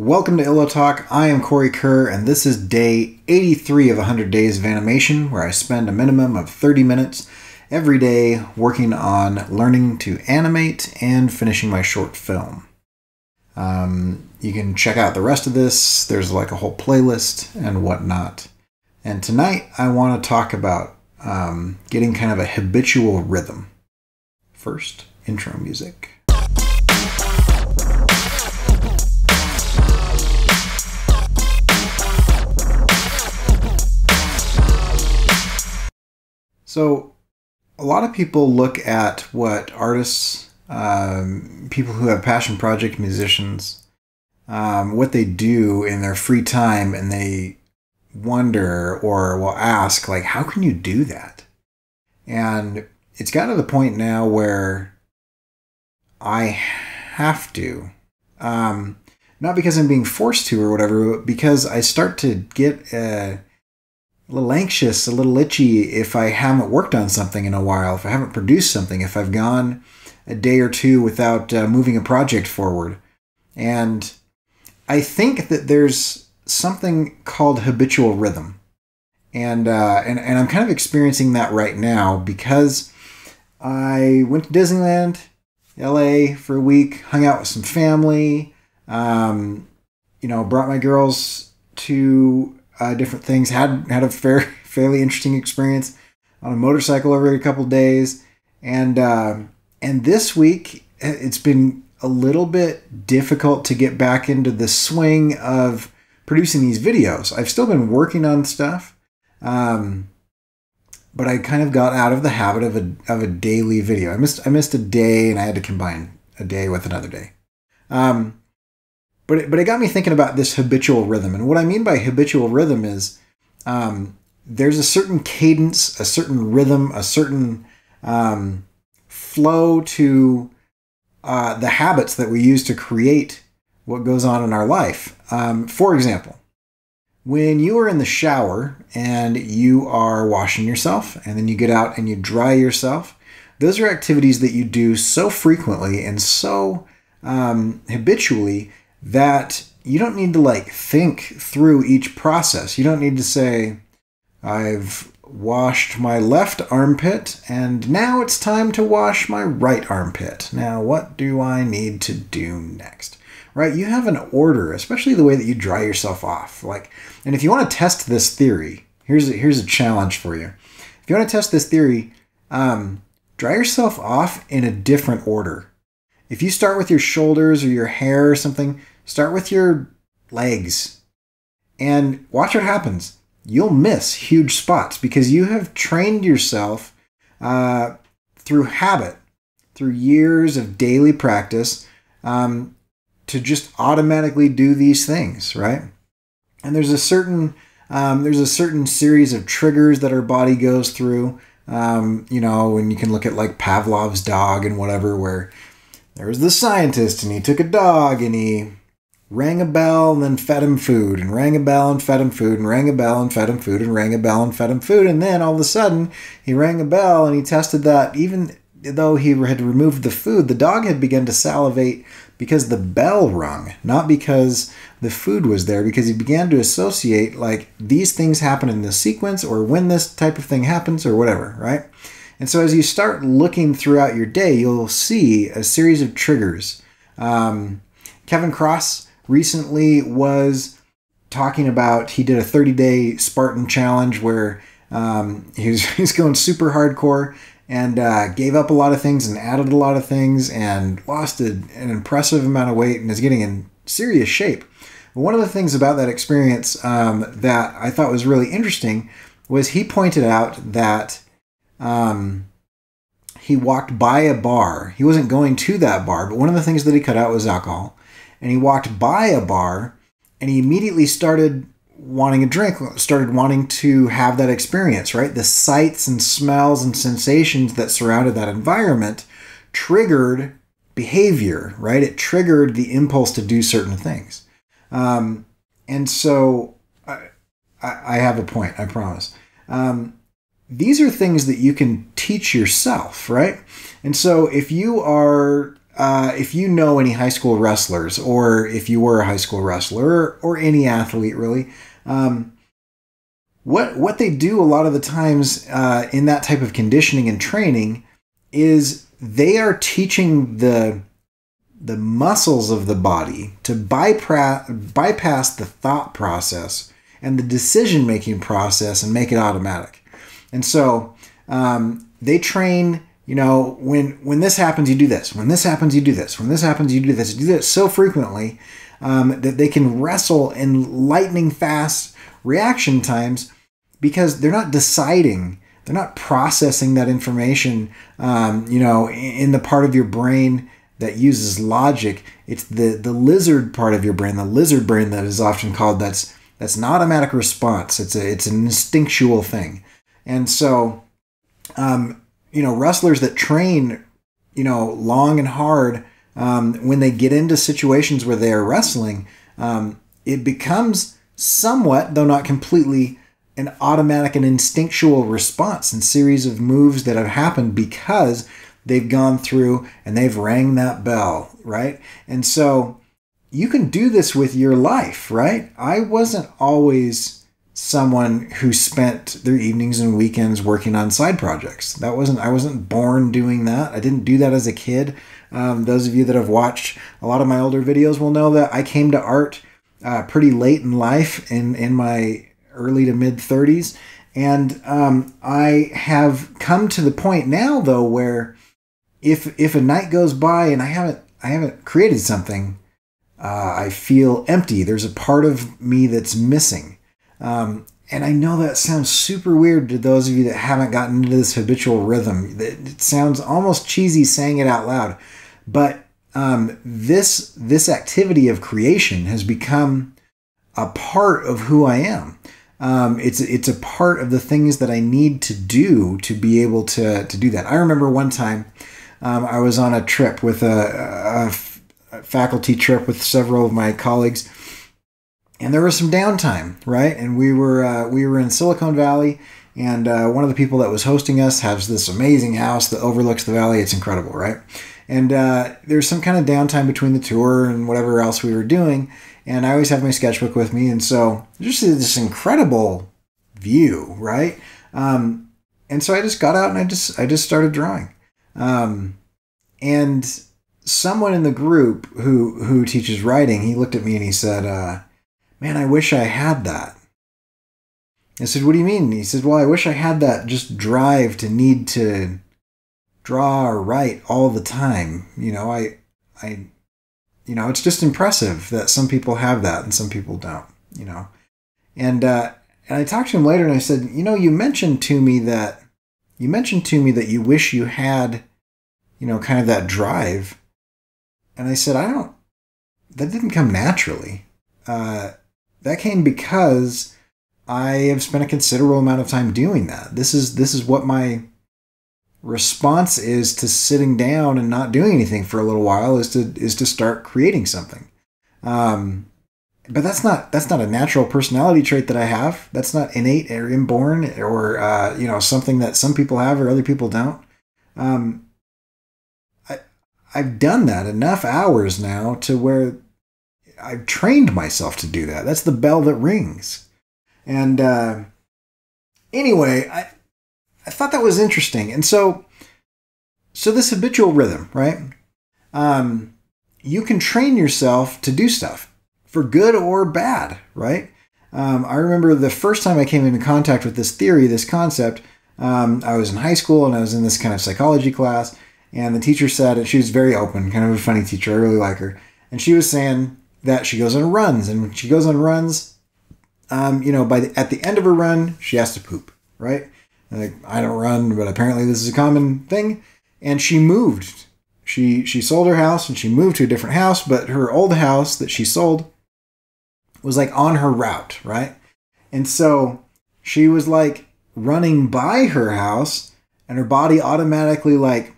Welcome to Illo Talk. I am Cory Kerr, and this is day 83 of 100 Days of Animation, where I spend a minimum of 30 minutes every day working on learning to animate and finishing my short film. Um, you can check out the rest of this. There's like a whole playlist and whatnot. And tonight I want to talk about um, getting kind of a habitual rhythm. First, intro music. So, a lot of people look at what artists, um, people who have passion project musicians, um, what they do in their free time, and they wonder or will ask, like, how can you do that? And it's gotten to the point now where I have to. Um, not because I'm being forced to or whatever, but because I start to get uh, a little anxious, a little itchy if I haven't worked on something in a while, if I haven't produced something, if I've gone a day or two without uh, moving a project forward. And I think that there's something called habitual rhythm. And, uh, and, and I'm kind of experiencing that right now because I went to Disneyland, LA for a week, hung out with some family, um, you know, brought my girls to uh, different things. Had had a fair, fairly interesting experience on a motorcycle over a couple days, and uh, and this week it's been a little bit difficult to get back into the swing of producing these videos. I've still been working on stuff, um, but I kind of got out of the habit of a of a daily video. I missed I missed a day, and I had to combine a day with another day. Um, but it, but it got me thinking about this habitual rhythm, and what I mean by habitual rhythm is um, there's a certain cadence, a certain rhythm, a certain um, flow to uh, the habits that we use to create what goes on in our life. Um, for example, when you are in the shower and you are washing yourself, and then you get out and you dry yourself, those are activities that you do so frequently and so um, habitually that you don't need to like think through each process. You don't need to say, I've washed my left armpit and now it's time to wash my right armpit. Now, what do I need to do next? Right? You have an order, especially the way that you dry yourself off. Like, and if you want to test this theory, here's a, here's a challenge for you. If you want to test this theory, um, dry yourself off in a different order. If you start with your shoulders or your hair or something, Start with your legs and watch what happens. You'll miss huge spots because you have trained yourself uh, through habit, through years of daily practice, um, to just automatically do these things, right? And there's a certain um, there's a certain series of triggers that our body goes through. Um, you know, and you can look at like Pavlov's dog and whatever, where there was the scientist and he took a dog and he rang a bell and then fed him food and rang a bell and fed him food and rang a bell and fed him food and rang a bell and fed him food and then all of a sudden he rang a bell and he tested that even though he had removed the food the dog had begun to salivate because the bell rung not because the food was there because he began to associate like these things happen in this sequence or when this type of thing happens or whatever right and so as you start looking throughout your day you'll see a series of triggers um, kevin cross recently was talking about he did a 30 day Spartan challenge where um, he was, he's going super hardcore and uh, gave up a lot of things and added a lot of things and lost a, an impressive amount of weight and is getting in serious shape. One of the things about that experience um, that I thought was really interesting was he pointed out that um, he walked by a bar. He wasn't going to that bar, but one of the things that he cut out was alcohol and he walked by a bar and he immediately started wanting a drink, started wanting to have that experience, right? The sights and smells and sensations that surrounded that environment triggered behavior, right? It triggered the impulse to do certain things. Um, and so I, I, have a point, I promise. Um, these are things that you can teach yourself, right? And so if you are uh, if you know any high school wrestlers, or if you were a high school wrestler, or, or any athlete really, um, what what they do a lot of the times uh, in that type of conditioning and training is they are teaching the the muscles of the body to bypass bypass the thought process and the decision making process and make it automatic. And so um, they train. You know, when when this happens, you do this. When this happens, you do this. When this happens, you do this. You do this so frequently um, that they can wrestle in lightning fast reaction times because they're not deciding they're not processing that information um, you know in the part of your brain that uses logic it's the the lizard part of your brain the lizard brain that is often called that's that's an automatic response it's a it's an instinctual thing and so um, you know wrestlers that train you know long and hard um, when they get into situations where they are wrestling um, it becomes somewhat though not completely an automatic and instinctual response and series of moves that have happened because they've gone through and they've rang that bell, right? And so you can do this with your life, right? I wasn't always someone who spent their evenings and weekends working on side projects. That wasn't I wasn't born doing that. I didn't do that as a kid. Um, those of you that have watched a lot of my older videos will know that I came to art uh, pretty late in life in in my early to mid 30s. And um, I have come to the point now, though, where if if a night goes by and I haven't I haven't created something, uh, I feel empty. There's a part of me that's missing. Um, and I know that sounds super weird to those of you that haven't gotten into this habitual rhythm. It sounds almost cheesy saying it out loud, but um, this this activity of creation has become a part of who I am. Um, it's it's a part of the things that I need to do to be able to to do that. I remember one time um, I was on a trip with a, a, faculty trip with several of my colleagues, and there was some downtime, right? And we were uh, we were in Silicon Valley, and uh, one of the people that was hosting us has this amazing house that overlooks the valley. It's incredible, right? And uh, there's some kind of downtime between the tour and whatever else we were doing and I always have my sketchbook with me, and so just this incredible view, right? Um, and so I just got out and I just I just started drawing, um, and someone in the group who who teaches writing, he looked at me and he said, uh, "Man, I wish I had that." I said, "What do you mean?" He said, "Well, I wish I had that just drive to need to draw or write all the time. You know, I I you know, it's just impressive that some people have that and some people don't, you know. And uh, and I talked to him later and I said, you know, you mentioned to me that you mentioned to me that you wish you had, you know, kind of that drive. And I said, I don't. That didn't come naturally. Uh, that came because I have spent a considerable amount of time doing that. This is this is what my response is to sitting down and not doing anything for a little while is to is to start creating something. Um, but that's not that's not a natural personality trait that i have. That's not innate or inborn or uh, you know something that some people have or other people don't. Um, I, i've done that enough hours now to where i've trained myself to do that that's the bell that rings and uh, anyway i I thought that was interesting. And so, so this habitual rhythm, right? Um, you can train yourself to do stuff for good or bad, right? Um, I remember the first time I came into contact with this theory, this concept. Um, I was in high school and I was in this kind of psychology class, and the teacher said, and she was very open, kind of a funny teacher. I really like her, and she was saying that she goes on runs, and when she goes on runs, um, you know, by the, at the end of her run, she has to poop, right? Like, I don't run, but apparently this is a common thing. And she moved. She she sold her house and she moved to a different house, but her old house that she sold was like on her route, right? And so she was like running by her house and her body automatically like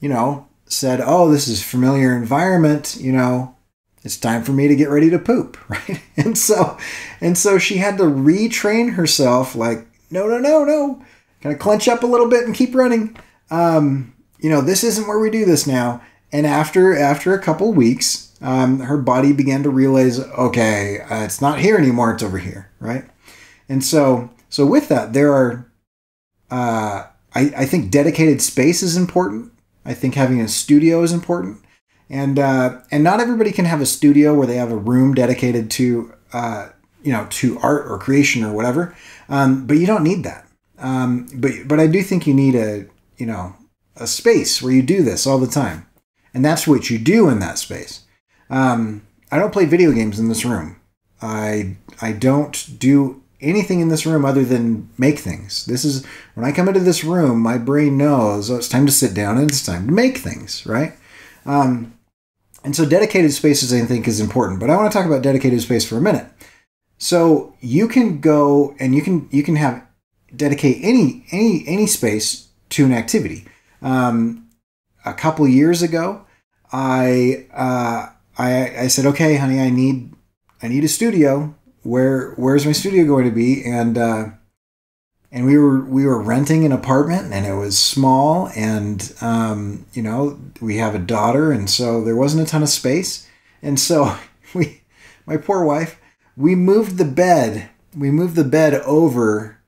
you know said, "Oh, this is familiar environment, you know, it's time for me to get ready to poop, right? And so and so she had to retrain herself like no, no, no, no. Kind of clench up a little bit and keep running. Um, you know, this isn't where we do this now. and after after a couple weeks, um, her body began to realize, okay, uh, it's not here anymore; it's over here, right? And so so with that, there are, uh, I, I think dedicated space is important. I think having a studio is important, and uh, and not everybody can have a studio where they have a room dedicated to uh, you know to art or creation or whatever. Um, but you don't need that. Um, but but I do think you need a you know a space where you do this all the time, and that's what you do in that space. Um, I don't play video games in this room. I I don't do anything in this room other than make things. This is when I come into this room, my brain knows oh, it's time to sit down and it's time to make things, right? Um, and so dedicated spaces, I think, is important. But I want to talk about dedicated space for a minute. So you can go and you can you can have dedicate any any any space to an activity. Um, a couple years ago, I, uh, I I said, okay, honey, I need I need a studio. Where where's my studio going to be? And uh, and we were we were renting an apartment, and it was small, and um, you know we have a daughter, and so there wasn't a ton of space, and so we, my poor wife, we moved the bed. We moved the bed over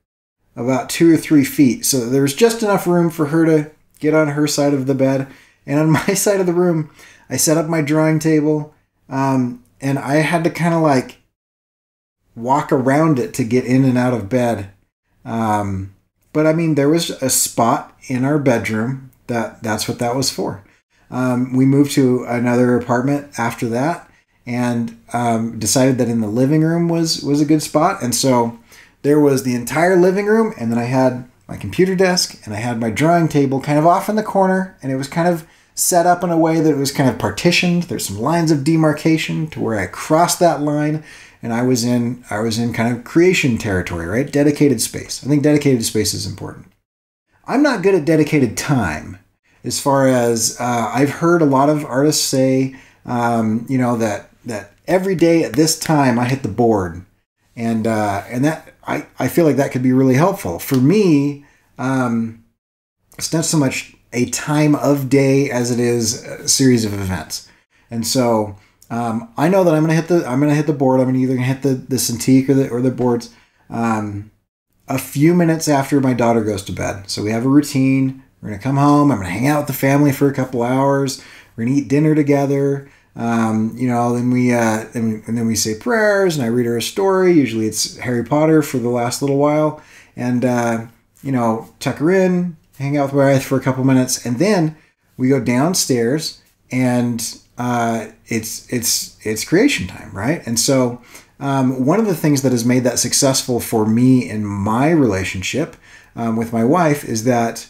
about two or three feet. So there was just enough room for her to get on her side of the bed. And on my side of the room, I set up my drawing table. Um, and I had to kind of like walk around it to get in and out of bed. Um, but I mean, there was a spot in our bedroom that that's what that was for. Um, we moved to another apartment after that and um, decided that in the living room was was a good spot. And so there was the entire living room, and then I had my computer desk and I had my drawing table kind of off in the corner, and it was kind of set up in a way that it was kind of partitioned. There's some lines of demarcation to where I crossed that line, and I was in I was in kind of creation territory, right? Dedicated space. I think dedicated space is important. I'm not good at dedicated time, as far as uh, I've heard a lot of artists say, um, you know that that every day at this time I hit the board, and uh, and that I, I feel like that could be really helpful. For me, um, it's not so much a time of day as it is a series of events. And so um, I know that I'm gonna hit the I'm gonna hit the board. I'm gonna either hit the the Cintiq or the or the boards um, a few minutes after my daughter goes to bed. So we have a routine. We're gonna come home. I'm gonna hang out with the family for a couple hours. We're gonna eat dinner together. Um, you know, then we uh, and, and, then we say prayers, and I read her a story. Usually, it's Harry Potter for the last little while, and uh, you know, tuck her in, hang out with wife for a couple minutes, and then we go downstairs, and uh, it's it's it's creation time, right? And so, um, one of the things that has made that successful for me in my relationship um, with my wife is that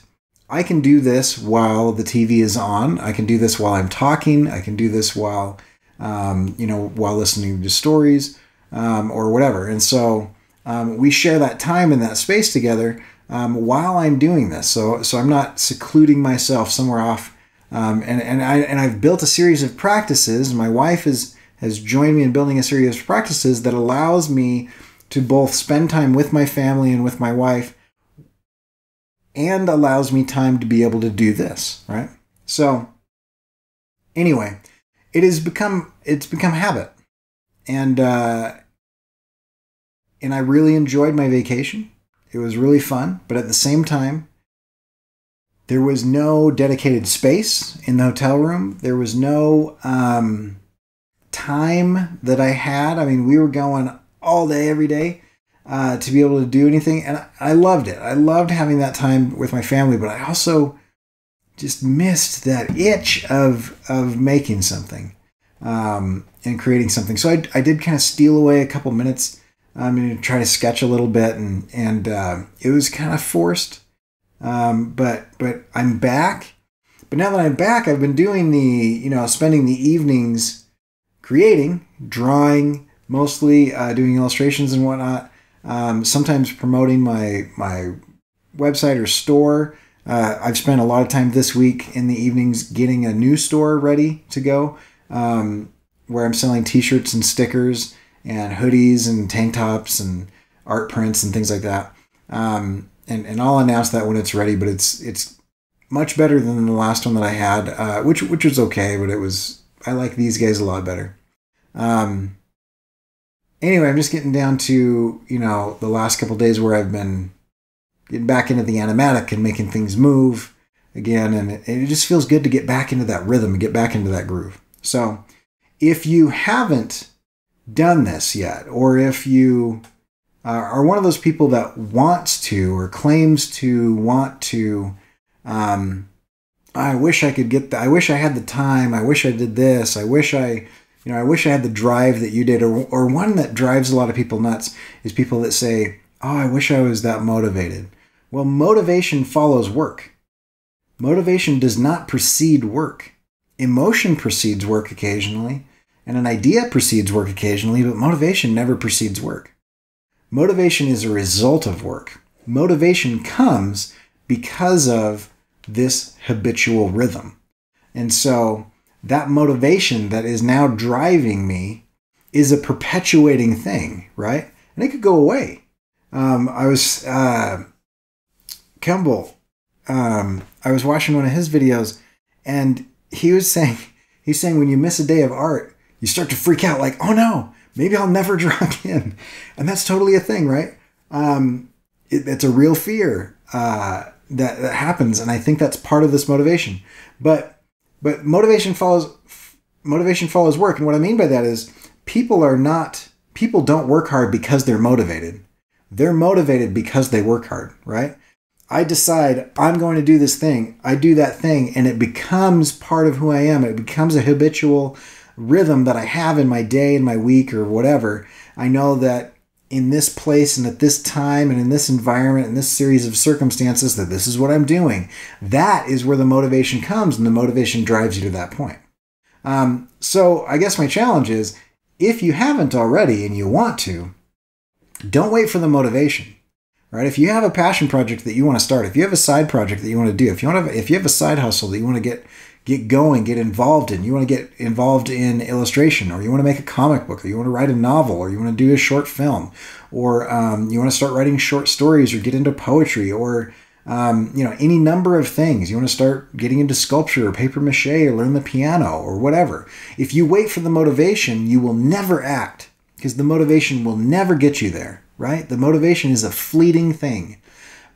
I can do this while the TV is on. I can do this while I'm talking. I can do this while, um, you know, while listening to stories um, or whatever. And so um, we share that time in that space together um, while I'm doing this. So so I'm not secluding myself somewhere off. Um, and and I and I've built a series of practices. My wife is has joined me in building a series of practices that allows me to both spend time with my family and with my wife and allows me time to be able to do this, right? So anyway, it has become it's become habit. And uh and I really enjoyed my vacation. It was really fun, but at the same time there was no dedicated space in the hotel room. There was no um time that I had. I mean, we were going all day every day uh, to be able to do anything. And I loved it. I loved having that time with my family, but I also just missed that itch of of making something um, and creating something. So I, I did kind of steal away a couple minutes um, and try to sketch a little bit, and and uh, it was kind of forced. Um, but but I'm back. But now that I'm back, I've been doing the you know spending the evenings creating, drawing, mostly uh, doing illustrations and whatnot um, sometimes promoting my my website or store. Uh, I've spent a lot of time this week in the evenings getting a new store ready to go, um, where I'm selling T-shirts and stickers and hoodies and tank tops and art prints and things like that. Um, and and I'll announce that when it's ready. But it's it's much better than the last one that I had, uh, which which was okay, but it was I like these guys a lot better. Um, anyway, I'm just getting down to you know the last couple days where I've been getting back into the animatic and making things move again, and it, it just feels good to get back into that rhythm and get back into that groove. So, if you haven't done this yet, or if you uh, are one of those people that wants to or claims to want to, um, I wish I could get the, I wish I had the time. I wish I did this. I wish I, you know, I wish I had the drive that you did. Or, or one that drives a lot of people nuts is people that say, oh, I wish I was that motivated. Well, motivation follows work. Motivation does not precede work. Emotion precedes work occasionally, and an idea precedes work occasionally, but motivation never precedes work. Motivation is a result of work. Motivation comes because of this habitual rhythm. And so that motivation that is now driving me is a perpetuating thing, right? And it could go away. Um, I was, uh, Kemble, um, I was watching one of his videos and he was saying, he's saying when you miss a day of art, you start to freak out like, oh no, maybe I'll never draw again. And that's totally a thing, right? Um, it, it's a real fear uh, that, that happens. And I think that's part of this motivation. But, but motivation follows, motivation follows work. And what I mean by that is people are not, people don't work hard because they're motivated. They're motivated because they work hard, right? I decide I'm going to do this thing. I do that thing, and it becomes part of who I am. It becomes a habitual rhythm that I have in my day and my week or whatever. I know that in this place and at this time and in this environment and this series of circumstances that this is what I'm doing. That is where the motivation comes, and the motivation drives you to that point. Um, so I guess my challenge is if you haven't already and you want to, don't wait for the motivation right? If you have a passion project that you want to start, if you have a side project that you want to do, if you want to, have, if you have a side hustle that you want to get get going, get involved in, you want to get involved in illustration, or you want to make a comic book, or you want to write a novel, or you want to do a short film, or um, you want to start writing short stories, or get into poetry, or um, you know any number of things. You want to start getting into sculpture, or paper mache, or learn the piano, or whatever. If you wait for the motivation, you will never act because the motivation will never get you there right? The motivation is a fleeting thing.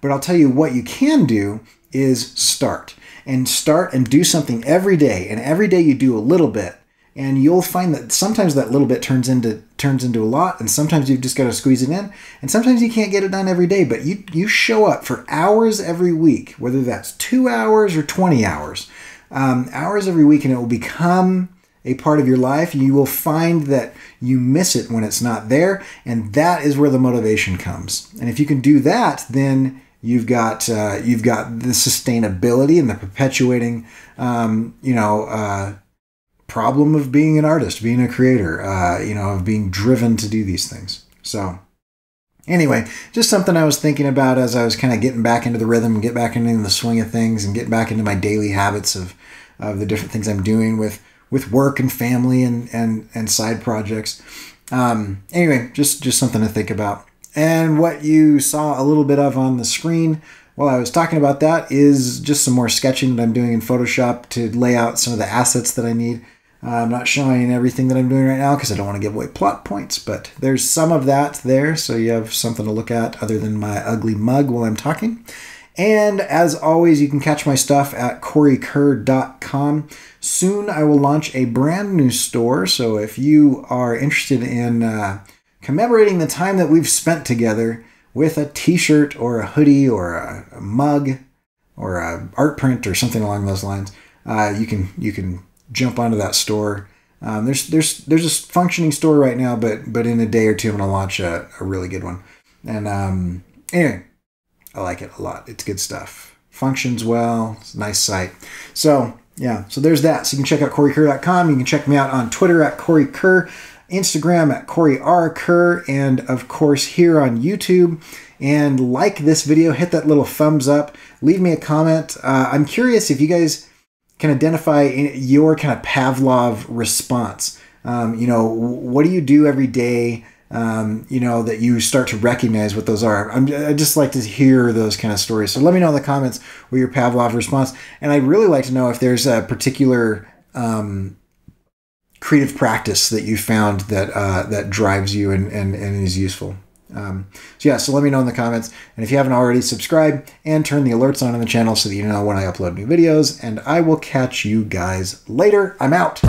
But I'll tell you what you can do is start and start and do something every day. And every day you do a little bit. And you'll find that sometimes that little bit turns into turns into a lot, and sometimes you've just got to squeeze it in, and sometimes you can't get it done every day. But you you show up for hours every week, whether that's two hours or twenty hours, um, hours every week, and it will become a part of your life, you will find that you miss it when it's not there, and that is where the motivation comes. And if you can do that, then you've got uh, you've got the sustainability and the perpetuating, um, you know, uh, problem of being an artist, being a creator, uh, you know, of being driven to do these things. So. Anyway, just something I was thinking about as I was kind of getting back into the rhythm and get back into the swing of things and get back into my daily habits of, of the different things I'm doing with with work and family and and and side projects. Um, anyway, just just something to think about. And what you saw a little bit of on the screen while I was talking about that is just some more sketching that I'm doing in Photoshop to lay out some of the assets that I need. Uh, I'm not showing everything that I'm doing right now because I don't want to give away plot points, but there's some of that there, so you have something to look at other than my ugly mug while I'm talking. And as always, you can catch my stuff at corykerr.com. Soon I will launch a brand new store, so if you are interested in uh, commemorating the time that we've spent together with a t-shirt or a hoodie or a, mug or a art print or something along those lines, uh, you can you can jump onto that store. Um, there's there's there's a functioning store right now, but but in a day or two, I'm gonna launch a, a really good one. And um, anyway, I like it a lot. It's good stuff. Functions well. It's a nice site. So yeah, so there's that. So you can check out CoryKerr.com. You can check me out on Twitter at Cory Kerr, Instagram at Cory R. Kerr, and of course here on YouTube. And like this video, hit that little thumbs up. Leave me a comment. Uh, I'm curious if you guys can identify your kind of Pavlov response. Um, you know, what do you do every day um, you know, that you start to recognize what those are. I'm, I just like to hear those kind of stories. So let me know in the comments what your Pavlov response. And I'd really like to know if there's a particular um, creative practice that you found that uh, that drives you and, and, and is useful. Um, so yeah, so let me know in the comments. And if you haven't already, subscribe and turn the alerts on in the channel so that you know when I upload new videos. And I will catch you guys later. I'm out.